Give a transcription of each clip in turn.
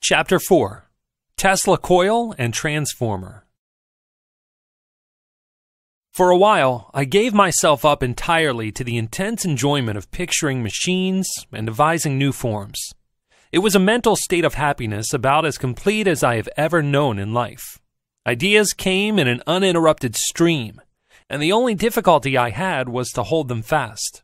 Chapter 4 Tesla Coil and Transformer. For a while, I gave myself up entirely to the intense enjoyment of picturing machines and devising new forms. It was a mental state of happiness about as complete as I have ever known in life. Ideas came in an uninterrupted stream, and the only difficulty I had was to hold them fast.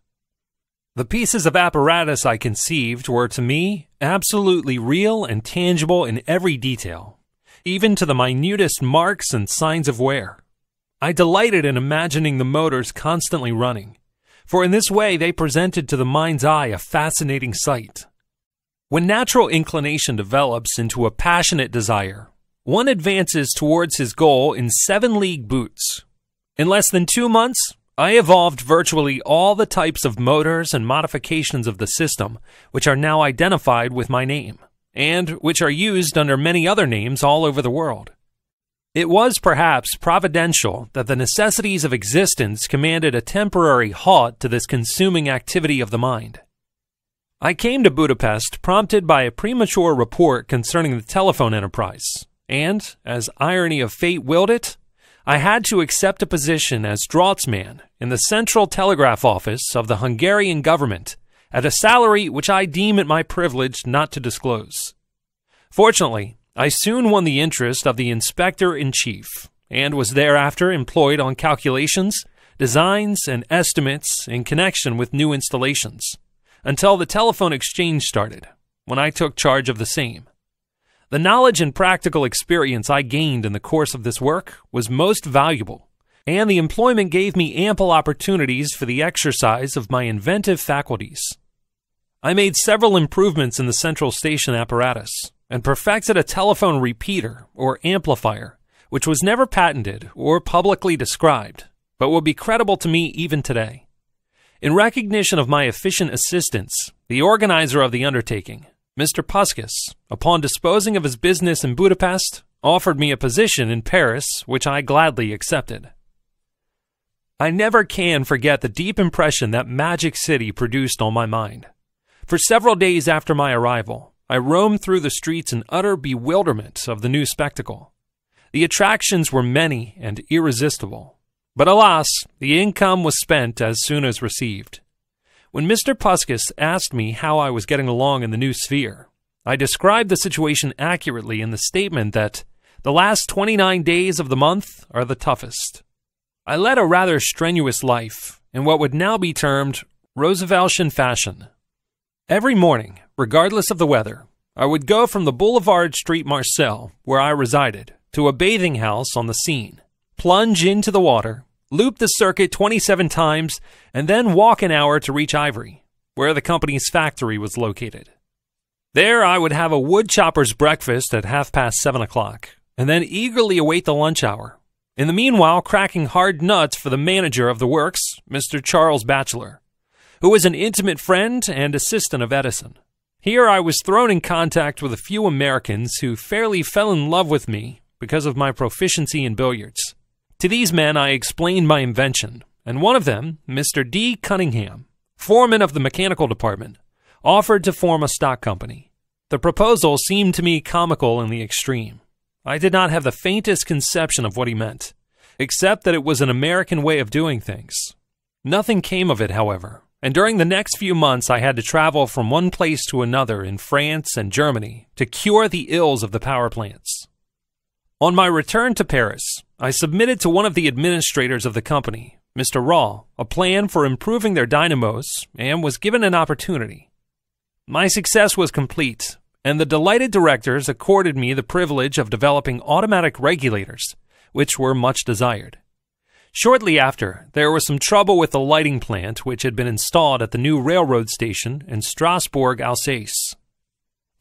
The pieces of apparatus I conceived were, to me, absolutely real and tangible in every detail, even to the minutest marks and signs of wear. I delighted in imagining the motors constantly running, for in this way they presented to the mind's eye a fascinating sight. When natural inclination develops into a passionate desire, one advances towards his goal in seven league boots. In less than two months, I evolved virtually all the types of motors and modifications of the system, which are now identified with my name, and which are used under many other names all over the world. It was perhaps providential that the necessities of existence commanded a temporary halt to this consuming activity of the mind. I came to Budapest prompted by a premature report concerning the telephone enterprise, and, as irony of fate willed it, I had to accept a position as draftsman in the Central Telegraph Office of the Hungarian government at a salary which I deem it my privilege not to disclose. Fortunately, I soon won the interest of the inspector in chief and was thereafter employed on calculations, designs, and estimates in connection with new installations until the telephone exchange started, when I took charge of the same. The knowledge and practical experience I gained in the course of this work was most valuable, and the employment gave me ample opportunities for the exercise of my inventive faculties. I made several improvements in the central station apparatus, and perfected a telephone repeater or amplifier, which was never patented or publicly described, but will be credible to me even today. In recognition of my efficient assistance, the organizer of the undertaking, Mr. Puskas, upon disposing of his business in Budapest, offered me a position in Paris, which I gladly accepted. I never can forget the deep impression that Magic City produced on my mind. For several days after my arrival, I roamed through the streets in utter bewilderment of the new spectacle. The attractions were many and irresistible. But alas, the income was spent as soon as received. When Mr. Puskas asked me how I was getting along in the new sphere, I described the situation accurately in the statement that the last 29 days of the month are the toughest. I led a rather strenuous life in what would now be termed Rooseveltian fashion. Every morning, regardless of the weather, I would go from the Boulevard Street Marcel, where I resided, to a bathing house on the Seine, plunge into the water, loop the circuit 27 times, and then walk an hour to reach Ivry, where the company's factory was located. There I would have a woodchopper's breakfast at half past seven o'clock, and then eagerly await the lunch hour. In the meanwhile, cracking hard nuts for the manager of the works, Mr. Charles Batchelor who was an intimate friend and assistant of Edison. Here I was thrown in contact with a few Americans who fairly fell in love with me because of my proficiency in billiards. To these men I explained my invention, and one of them, Mr. D. Cunningham, foreman of the mechanical department, offered to form a stock company. The proposal seemed to me comical in the extreme. I did not have the faintest conception of what he meant, except that it was an American way of doing things. Nothing came of it, however, and during the next few months, I had to travel from one place to another in France and Germany to cure the ills of the power plants. On my return to Paris, I submitted to one of the administrators of the company, Mr. Rau, a plan for improving their dynamos and was given an opportunity. My success was complete, and the delighted directors accorded me the privilege of developing automatic regulators, which were much desired. Shortly after, there was some trouble with the lighting plant which had been installed at the new railroad station in Strasbourg, Alsace.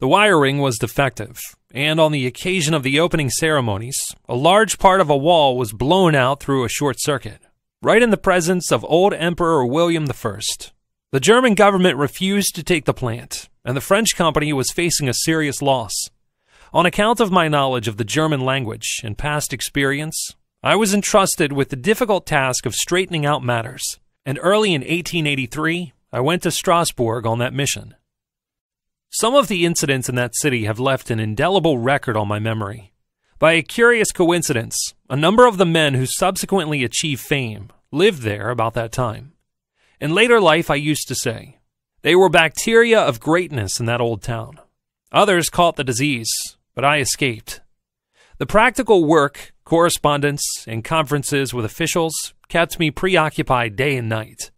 The wiring was defective, and on the occasion of the opening ceremonies, a large part of a wall was blown out through a short circuit, right in the presence of old Emperor William I. The German government refused to take the plant, and the French company was facing a serious loss. On account of my knowledge of the German language and past experience, I was entrusted with the difficult task of straightening out matters, and early in 1883 I went to Strasbourg on that mission. Some of the incidents in that city have left an indelible record on my memory. By a curious coincidence, a number of the men who subsequently achieved fame lived there about that time. In later life, I used to say, they were bacteria of greatness in that old town. Others caught the disease, but I escaped. The practical work, correspondence, and conferences with officials kept me preoccupied day and night.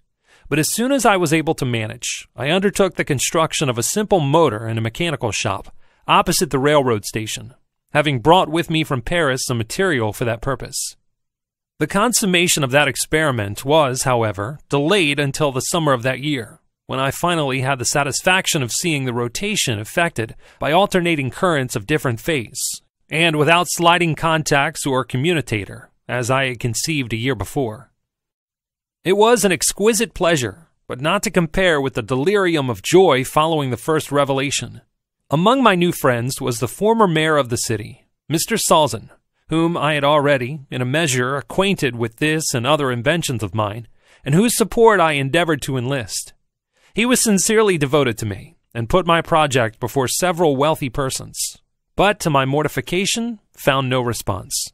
But as soon as I was able to manage, I undertook the construction of a simple motor in a mechanical shop opposite the railroad station, having brought with me from Paris some material for that purpose. The consummation of that experiment was, however, delayed until the summer of that year, when I finally had the satisfaction of seeing the rotation effected by alternating currents of different phase, and without sliding contacts or commutator, as I had conceived a year before. It was an exquisite pleasure, but not to compare with the delirium of joy following the first revelation. Among my new friends was the former mayor of the city, Mr. Sauzin, whom I had already, in a measure, acquainted with this and other inventions of mine, and whose support I endeavored to enlist. He was sincerely devoted to me, and put my project before several wealthy persons, but to my mortification, found no response.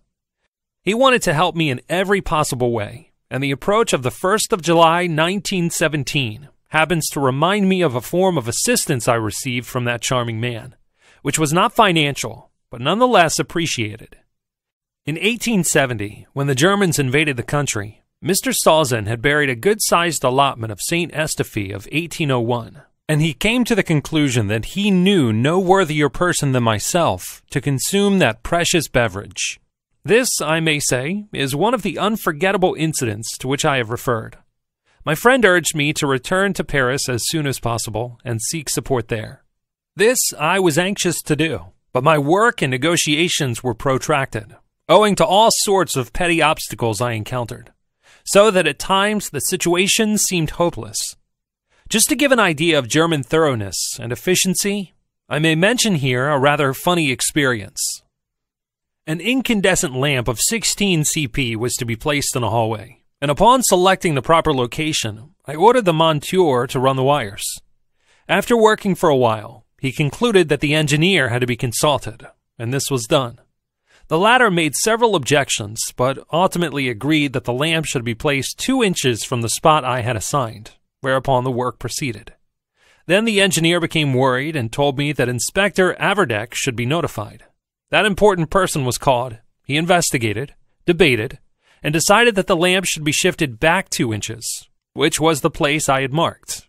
He wanted to help me in every possible way, and the approach of the 1st of July 1917 happens to remind me of a form of assistance I received from that charming man, which was not financial, but nonetheless appreciated. In 1870, when the Germans invaded the country, Mr. Sauzin had buried a good sized allotment of St. Estephe of 1801, and he came to the conclusion that he knew no worthier person than myself to consume that precious beverage. This, I may say, is one of the unforgettable incidents to which I have referred. My friend urged me to return to Paris as soon as possible and seek support there. This I was anxious to do, but my work and negotiations were protracted, owing to all sorts of petty obstacles I encountered, so that at times the situation seemed hopeless. Just to give an idea of German thoroughness and efficiency, I may mention here a rather funny experience. An incandescent lamp of 16 CP was to be placed in a hallway, and upon selecting the proper location, I ordered the monteur to run the wires. After working for a while, he concluded that the engineer had to be consulted, and this was done. The latter made several objections, but ultimately agreed that the lamp should be placed two inches from the spot I had assigned, whereupon the work proceeded. Then the engineer became worried and told me that Inspector Averdeck should be notified. That important person was called. He investigated, debated, and decided that the lamp should be shifted back two inches, which was the place I had marked.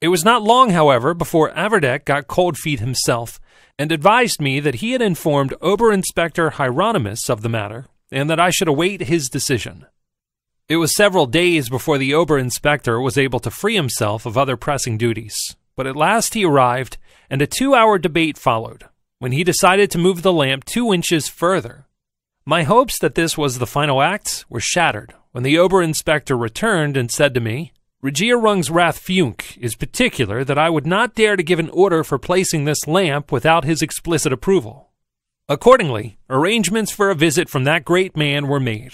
It was not long, however, before Averdeck got cold feet himself and advised me that he had informed Ober Inspector Hieronymus of the matter and that I should await his decision. It was several days before the Ober Inspector was able to free himself of other pressing duties, but at last he arrived, and a two hour debate followed, when he decided to move the lamp two inches further. My hopes that this was the final act were shattered when the Ober Inspector returned and said to me, Regierungsrath Funk is particular that I would not dare to give an order for placing this lamp without his explicit approval. Accordingly, arrangements for a visit from that great man were made.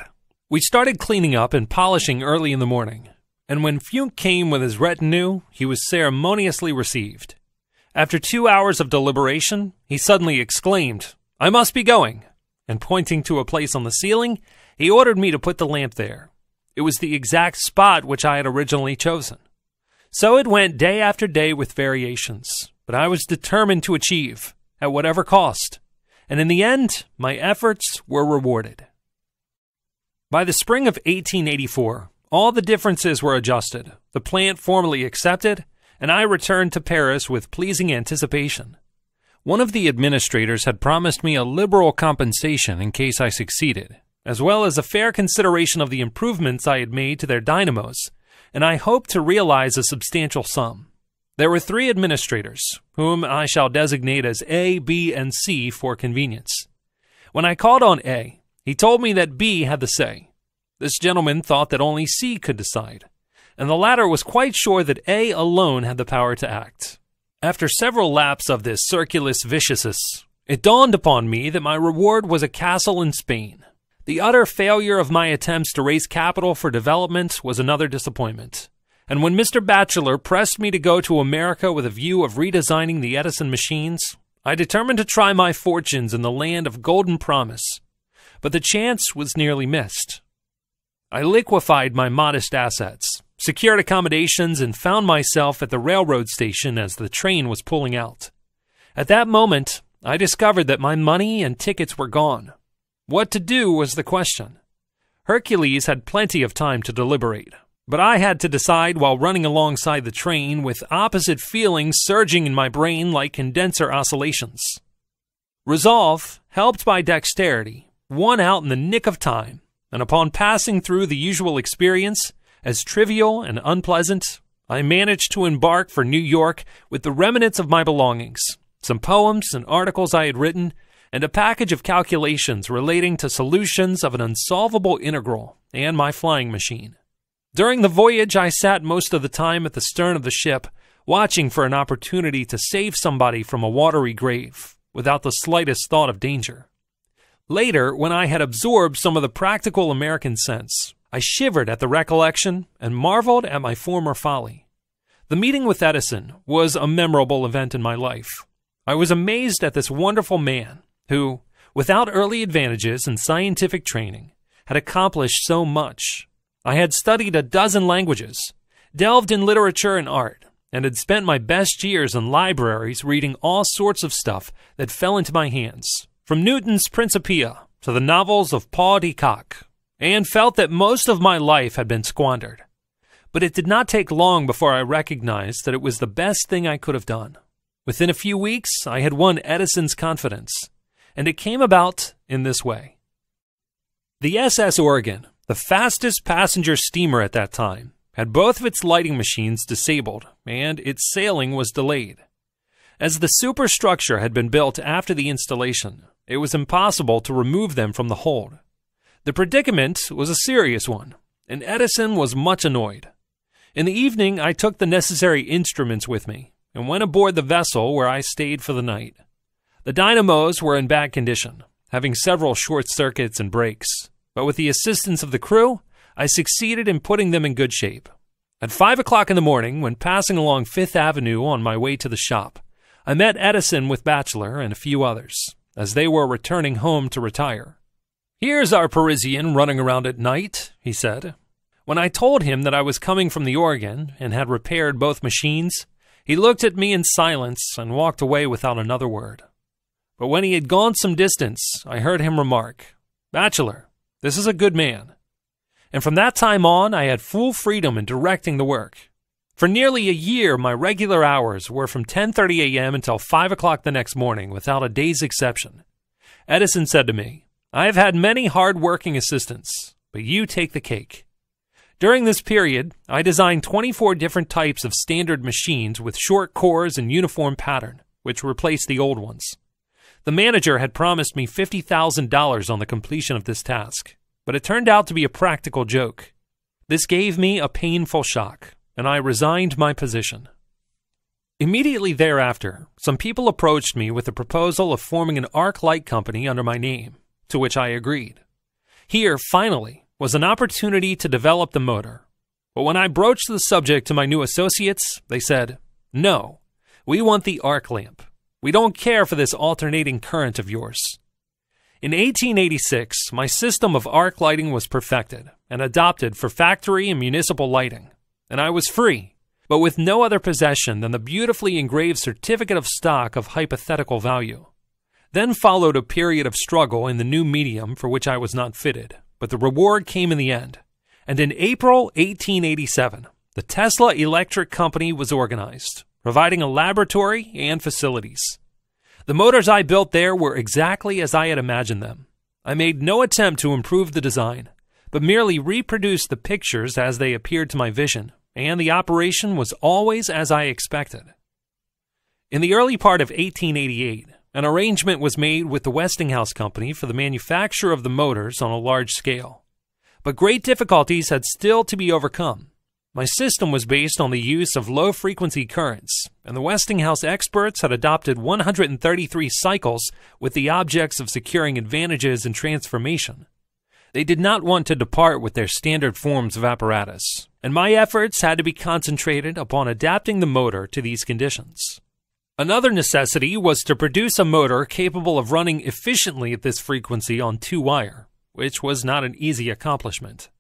We started cleaning up and polishing early in the morning, and when Funk came with his retinue, he was ceremoniously received. After two hours of deliberation, he suddenly exclaimed, I must be going. And pointing to a place on the ceiling, he ordered me to put the lamp there. It was the exact spot which I had originally chosen. So it went day after day with variations, but I was determined to achieve, at whatever cost. And in the end, my efforts were rewarded. By the spring of 1884, all the differences were adjusted, the plant formally accepted, and I returned to Paris with pleasing anticipation. One of the administrators had promised me a liberal compensation in case I succeeded, as well as a fair consideration of the improvements I had made to their dynamos, and I hoped to realize a substantial sum. There were three administrators, whom I shall designate as A, B, and C for convenience. When I called on A, he told me that B had the say. This gentleman thought that only C could decide and the latter was quite sure that A alone had the power to act. After several laps of this circulus vitiosus, it dawned upon me that my reward was a castle in Spain. The utter failure of my attempts to raise capital for development was another disappointment, And when Mr. Batchelor pressed me to go to America with a view of redesigning the Edison machines, I determined to try my fortunes in the land of golden promise. But the chance was nearly missed. I liquefied my modest assets, secured accommodations, and found myself at the railroad station as the train was pulling out. At that moment, I discovered that my money and tickets were gone. What to do was the question. Hercules had plenty of time to deliberate, but I had to decide while running alongside the train with opposite feelings surging in my brain like condenser oscillations. Resolve, helped by dexterity, won out in the nick of time, and upon passing through the usual experience, as trivial and unpleasant, I managed to embark for New York with the remnants of my belongings, some poems and articles I had written, and a package of calculations relating to solutions of an unsolvable integral and my flying machine. During the voyage, I sat most of the time at the stern of the ship, watching for an opportunity to save somebody from a watery grave, without the slightest thought of danger. Later, when I had absorbed some of the practical American sense, I shivered at the recollection and marveled at my former folly. The meeting with Edison was a memorable event in my life. I was amazed at this wonderful man who, without early advantages and scientific training, had accomplished so much. I had studied a dozen languages, delved in literature and art, and had spent my best years in libraries reading all sorts of stuff that fell into my hands, from Newton's Principia to the novels of Paul de Kock, and felt that most of my life had been squandered. But it did not take long before I recognized that it was the best thing I could have done. Within a few weeks, I had won Edison's confidence and it came about in this way. The SS Oregon, the fastest passenger steamer at that time, had both of its lighting machines disabled, and its sailing was delayed. As the superstructure had been built after the installation, it was impossible to remove them from the hold. The predicament was a serious one, and Edison was much annoyed. In the evening, I took the necessary instruments with me and went aboard the vessel where I stayed for the night. The dynamos were in bad condition, having several short circuits and breaks, but with the assistance of the crew, I succeeded in putting them in good shape. At five o'clock in the morning, when passing along Fifth Avenue on my way to the shop, I met Edison with Batchelor and a few others, as they were returning home to retire. Here's our Parisian running around at night, he said. When I told him that I was coming from the Oregon and had repaired both machines, he looked at me in silence and walked away without another word. But when he had gone some distance, I heard him remark, Batchelor, this is a good man. And from that time on, I had full freedom in directing the work. For nearly a year, my regular hours were from 10:30 a.m. until 5 o'clock the next morning, without a day's exception. Edison said to me, I have had many hard-working assistants, but you take the cake. During this period, I designed 24 different types of standard machines with short cores and uniform pattern, which replaced the old ones. The manager had promised me $50,000 on the completion of this task, but it turned out to be a practical joke. This gave me a painful shock, and I resigned my position. Immediately thereafter, some people approached me with the proposal of forming an arc light company under my name, to which I agreed. Here, finally, was an opportunity to develop the motor. But when I broached the subject to my new associates, they said, No, we want the arc lamp. We don't care for this alternating current of yours. In 1886, my system of arc lighting was perfected and adopted for factory and municipal lighting, and I was free, but with no other possession than the beautifully engraved certificate of stock of hypothetical value. Then followed a period of struggle in the new medium for which I was not fitted, but the reward came in the end. And in April 1887, the Tesla Electric Company was organized providing a laboratory and facilities. The motors I built there were exactly as I had imagined them. I made no attempt to improve the design, but merely reproduced the pictures as they appeared to my vision, and the operation was always as I expected. In the early part of 1888, an arrangement was made with the Westinghouse Company for the manufacture of the motors on a large scale. But great difficulties had still to be overcome. My system was based on the use of low frequency currents, and the Westinghouse experts had adopted 133 cycles with the objects of securing advantages in transformation. They did not want to depart with their standard forms of apparatus, and my efforts had to be concentrated upon adapting the motor to these conditions. Another necessity was to produce a motor capable of running efficiently at this frequency on two wire, which was not an easy accomplishment.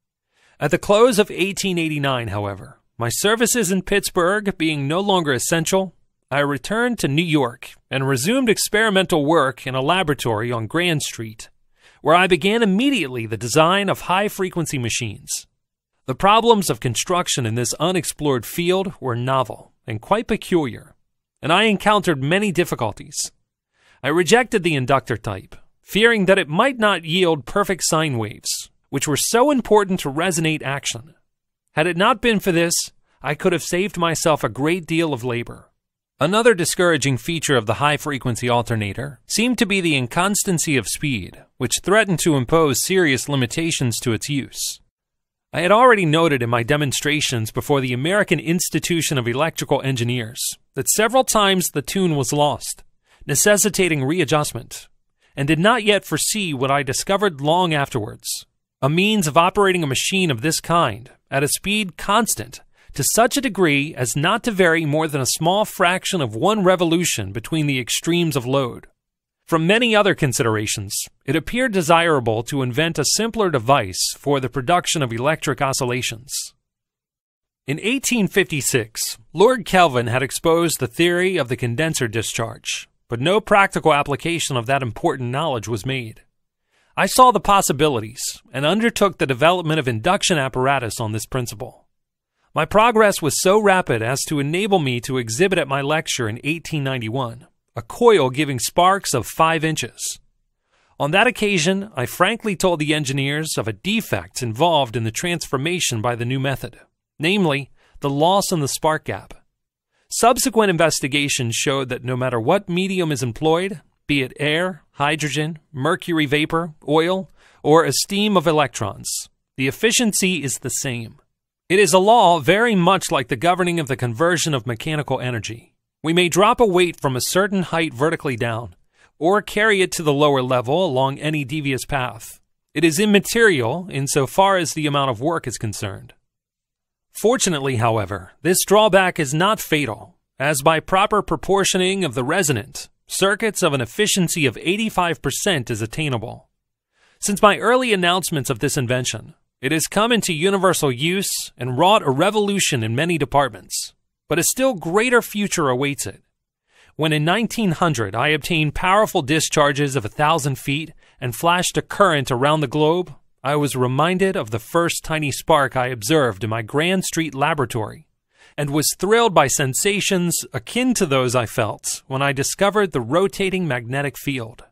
At the close of 1889, however, my services in Pittsburgh being no longer essential, I returned to New York and resumed experimental work in a laboratory on Grand Street where I began immediately the design of high frequency machines. The problems of construction in this unexplored field were novel and quite peculiar, and I encountered many difficulties. I rejected the inductor type, fearing that it might not yield perfect sine waves, which were so important to resonate action. Had it not been for this, I could have saved myself a great deal of labor. Another discouraging feature of the high frequency alternator seemed to be the inconstancy of speed, which threatened to impose serious limitations to its use. I had already noted in my demonstrations before the American Institution of Electrical Engineers that several times the tune was lost, necessitating readjustment, and did not yet foresee what I discovered long afterwards a means of operating a machine of this kind at a speed constant to such a degree as not to vary more than a small fraction of one revolution between the extremes of load. From many other considerations, it appeared desirable to invent a simpler device for the production of electric oscillations. In 1856, Lord Kelvin had exposed the theory of the condenser discharge, but no practical application of that important knowledge was made. I saw the possibilities and undertook the development of induction apparatus on this principle. My progress was so rapid as to enable me to exhibit at my lecture in 1891 a coil giving sparks of 5 inches. On that occasion, I frankly told the engineers of a defect involved in the transformation by the new method, namely, the loss in the spark gap. Subsequent investigations showed that no matter what medium is employed, be it air, hydrogen, mercury vapor, oil, or a steam of electrons, the efficiency is the same. It is a law very much like the governing of the conversion of mechanical energy. We may drop a weight from a certain height vertically down, or carry it to the lower level along any devious path. It is immaterial insofar as the amount of work is concerned. Fortunately, however, this drawback is not fatal, as by proper proportioning of the resonant, circuits of an efficiency of 85% is attainable. Since my early announcements of this invention, it has come into universal use and wrought a revolution in many departments, but a still greater future awaits it. When in 1900 I obtained powerful discharges of a thousand feet and flashed a current around the globe, I was reminded of the first tiny spark I observed in my Grand Street laboratory and was thrilled by sensations akin to those I felt when I discovered the rotating magnetic field.